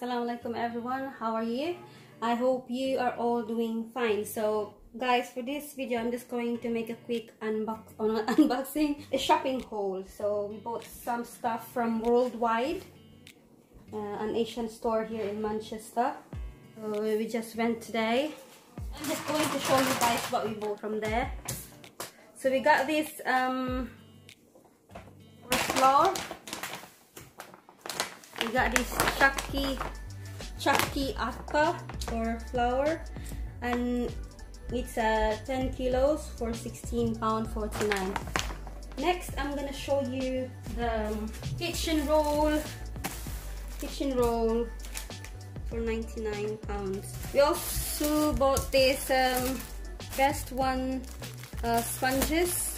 assalamu alaikum everyone. How are you? I hope you are all doing fine. So guys for this video i'm just going to make a quick unbox on unboxing a shopping haul. So we bought some stuff from worldwide uh, an asian store here in manchester so we just went today. I'm just going to show you guys what we bought from there. So we got this um flour. we got this Chakki Chakki Atta for flour and it's uh, 10 kilos for 16 pound 49 next I'm gonna show you the kitchen roll. Kitchen roll for 99 pounds. We also bought this um, best one uh, sponges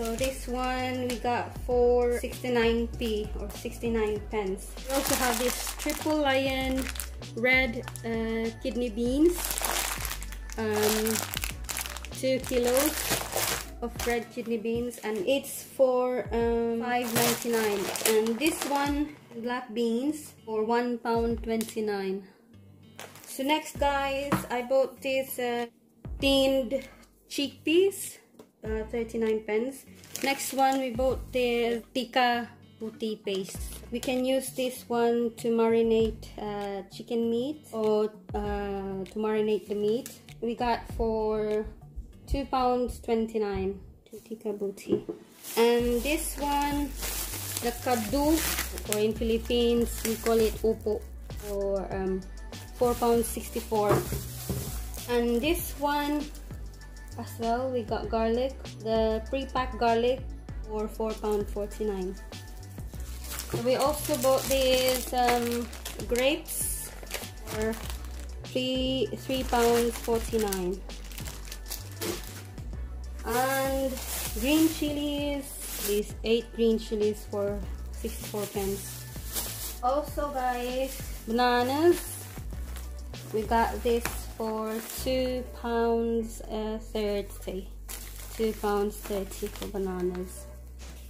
so this one we got for 69p or 69 pence. We also have this triple lion red uh, kidney beans. Um, two kilos of red kidney beans and it's for um, 5.99 and this one black beans for one pound 29 so next guys i bought this uh, tinned chickpeas uh, 39 pence. Next one we bought the tikka puti paste. We can use this one to marinate uh, chicken meat or uh, to marinate the meat. We got for two pounds 29 tikka boti and this one the kadu or in philippines we call it upo or um, four pounds 64 and this one as well we got garlic. The pre-packed garlic for 4 pound 49 we also bought these um, grapes for 3 3 pounds 49 and green chilies these 8 green chilies for 64 pence. Also guys bananas. We got this for two pounds uh, 30 two pounds 30 for bananas.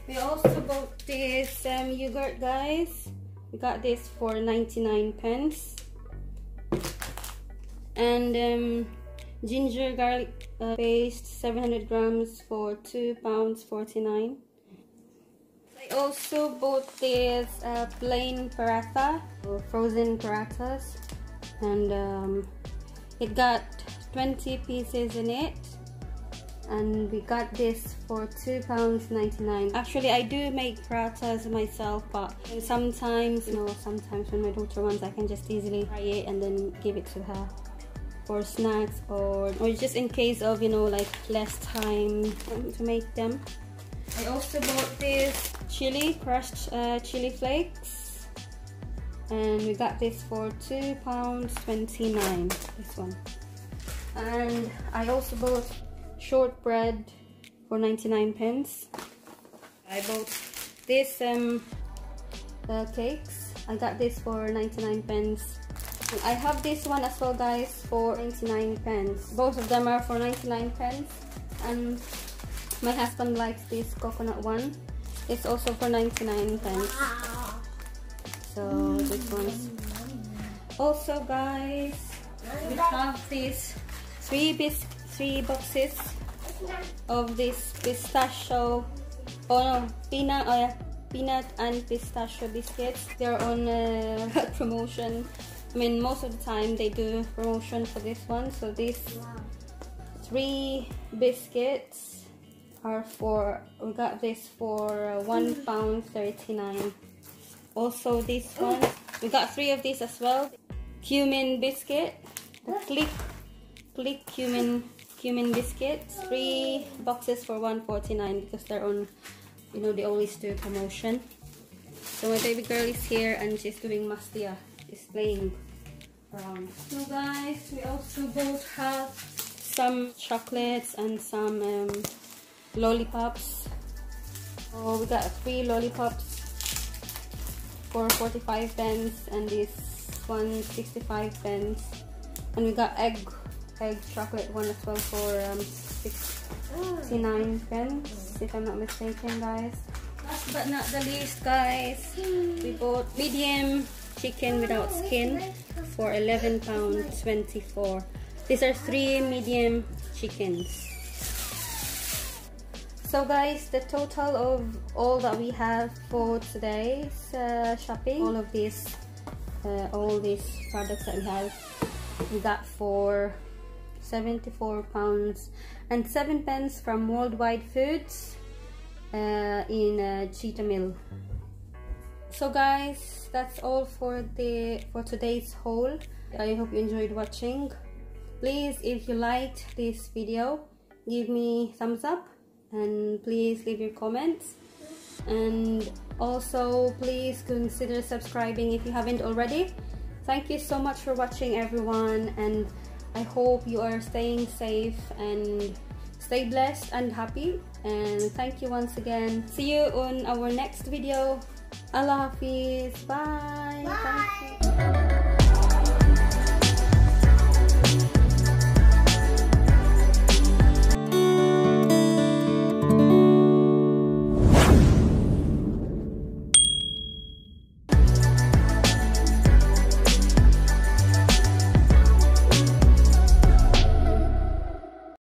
We also bought this um, yogurt guys. We got this for 99 pence. And um, ginger garlic uh, paste 700 grams for two pounds 49 I also bought this uh, plain paratha or frozen parathas. And um, it got 20 pieces in it and we got this for two pounds 99 actually i do make parathas myself but sometimes you know sometimes when my daughter wants i can just easily fry it and then give it to her for snacks or or just in case of you know like less time to make them. I also bought this chili crushed uh, chili flakes and we got this for two pounds 29 this one. And I also bought shortbread for 99 pence. I bought this um uh, cakes. I got this for 99 pence. I have this one as well guys for 99 pence. Both of them are for 99 pence. And my husband likes this coconut one. It's also for 99 pence so this one's also guys we have these three bis three boxes of this pistachio oh no peanut oh yeah peanut and pistachio biscuits. They're on uh, promotion. I mean most of the time they do promotion for this one. So these three biscuits are for we got this for one pound 39 also this one we got three of these as well. Cumin biscuit. The click click cumin cumin biscuits three boxes for 149 because they're on you know they always do promotion. So my baby girl is here and she's doing mastia. She's playing around. So guys we also both have some chocolates and some um, lollipops. Oh we got three lollipops for 45 pence and this one 65 pence. And we got egg egg chocolate one as well for um, 69 pence if I'm not mistaken guys. Last but not the least guys we bought medium chicken without skin for 11 pounds 24 these are three medium chickens so guys the total of all that we have for today's uh, shopping all of these uh, all these products that we have we got for 74 pounds and 7 pence from Worldwide Foods uh, in uh, Cheetham Hill. So guys that's all for the for today's haul. I hope you enjoyed watching. Please if you liked this video give me thumbs up and please leave your comments. And also please consider subscribing if you haven't already. Thank you so much for watching everyone. And I hope you are staying safe and stay blessed and happy. And thank you once again. See you on our next video. Allah Hafiz. Bye, bye.